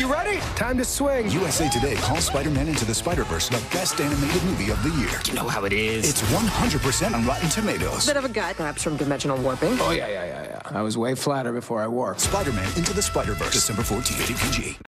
You ready? Time to swing. USA Today calls Spider-Man Into the Spider-Verse the best animated movie of the year. You know how it is. It's 100% on Rotten Tomatoes. Bit of a gut, perhaps from dimensional warping. Oh, yeah, yeah, yeah, yeah. I was way flatter before I wore Spider-Man Into the Spider-Verse, December 14th, PG.